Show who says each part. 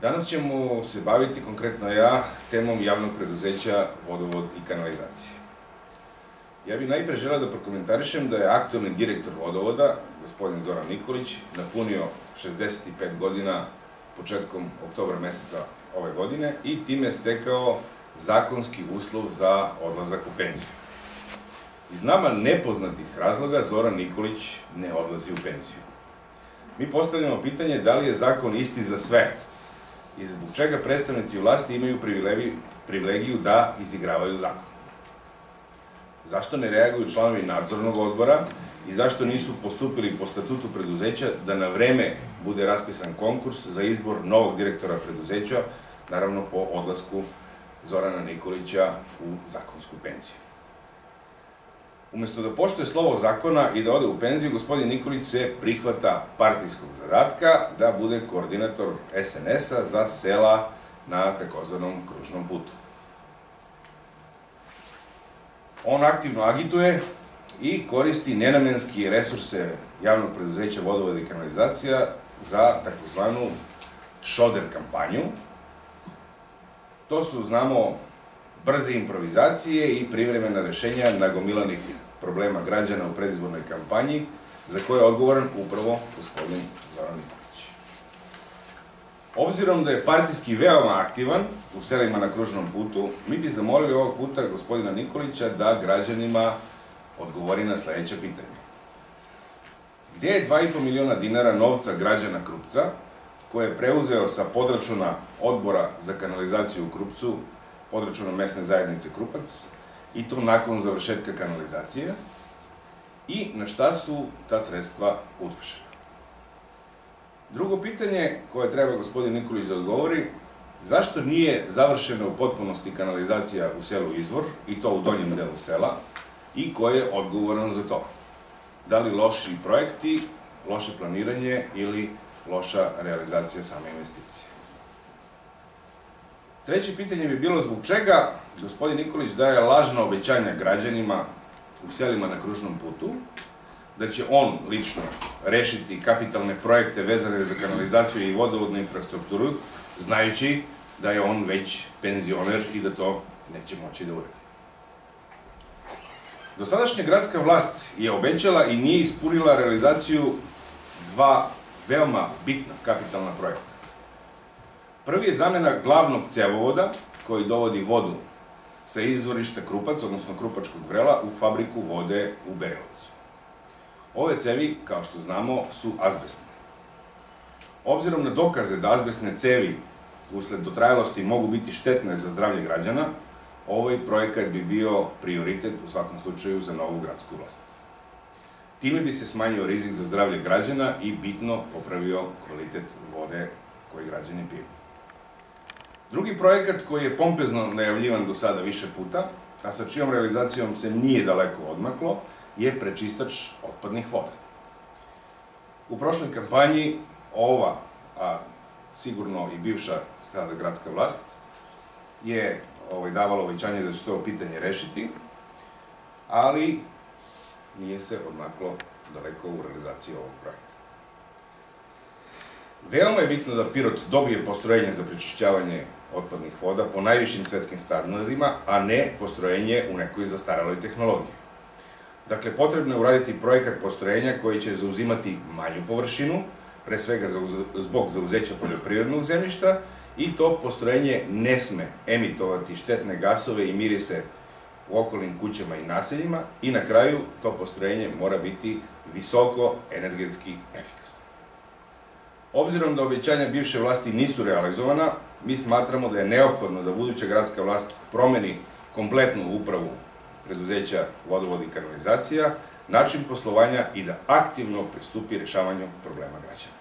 Speaker 1: Danas ćemo se baviti, konkretno ja, temom javnog preduzeća Vodovod i kanalizacije. Ja bih najpre želeo da prokomentarišem da je aktualni direktor Vodovoda, gospodin Zoran Nikolić, napunio 65 godina početkom oktobra meseca ove godine i time stekao zakonski uslov za odlazak u penziju. Iz nama nepoznatih razloga Zoran Nikolić ne odlazi u penziju. Mi postavljamo pitanje da li je zakon isti za sve i zbog čega predstavnici vlasti imaju privilegiju da izigravaju zakon. Zašto ne reaguju članovi nadzornog odbora i zašto nisu postupili po statutu preduzeća da na vreme bude raspisan konkurs za izbor novog direktora preduzeća, naravno po odlasku Zorana Nikolića u zakonsku penziju. Umesto da poštuje slovo zakona i da ode u penziju, gospodin Nikolić se prihvata partijskog zadatka da bude koordinator SNS-a za sela na takozvanom kružnom putu. On aktivno agituje i koristi nenamenski resurse javnog preduzeća vodovoda i kanalizacija za takozvanu šoder kampanju. To su, znamo, brze improvizacije i privremena rešenja nagomilanih problema građana u predizbornoj kampanji, za koje je odgovoran upravo gospodin Zoran Nikolić. Obzirom da je partijski veoma aktivan u selima na kružnom putu, mi bi zamolili ovog puta gospodina Nikolića da građanima odgovori na sledeće pitanje. Gde je 2,5 miliona dinara novca građana Krupca, koje je preuzeo sa podračuna odbora za kanalizaciju u Krupcu, podračuna mesne zajednice Krupac, i to nakon završetka kanalizacije, i na šta su ta sredstva utrošena. Drugo pitanje koje treba gospodin Nikolić da odgovori, zašto nije završena u potpunosti kanalizacija u selu Izvor, i to u donjem delu sela, i ko je odgovoran za to? Da li loši projekti, loše planiranje ili loša realizacija same investicije? Treće pitanje bi bilo zbog čega gospodin Nikolić daje lažna obećanja građanima u selima na kružnom putu, da će on lično rešiti kapitalne projekte vezane za kanalizaciju i vodovodnu infrastrukturu, znajući da je on već penzioner i da to neće moći da uredi. Dosadašnja gradska vlast je obećala i nije ispunila realizaciju dva veoma bitna kapitalna projekta. Prvi je zamena glavnog cevovoda koji dovodi vodu sa izvorišta Krupac, odnosno Krupačkog vrela, u fabriku vode u Berelovcu. Ove cevi, kao što znamo, su azbestne. Obzirom na dokaze da azbestne cevi usled dotrajalosti mogu biti štetne za zdravlje građana, ovaj projekat bi bio prioritet u svakom slučaju za novu gradsku vlast. Time bi se smanjio rizik za zdravlje građana i bitno popravio kvalitet vode koji građani piju. Drugi projekat koji je pompezno najavljivan do sada više puta, a sa čijom realizacijom se nije daleko odmaklo, je prečistač otpadnih voda. U prošloj kampanji ova, a sigurno i bivša sada gradska vlast, je ovaj, davalo obećanje da će to pitanje rešiti, ali nije se odmaklo daleko u realizaciji ovog projekta. Veoma je bitno da Pirot dobije postrojenje za prečišćavanje otpadnih voda po najvišim svetskim standardima, a ne postrojenje u nekoj zastaraloj tehnologiji. Dakle, potrebno je uraditi projekat postrojenja koji će zauzimati manju površinu, pre svega zbog zauzeća poljoprivrednog zemljišta, i to postrojenje ne sme emitovati štetne gasove i mirise u okolnim kućama i naseljima i na kraju to postrojenje mora biti visoko energetski efikasno. Obzirom da obećanja bivše vlasti nisu realizovana, mi smatramo da je neophodno da buduća gradska vlast promeni kompletnu upravu preduzeća vodovod i kanalizacija, način poslovanja i da aktivno pristupi rešavanju problema građana.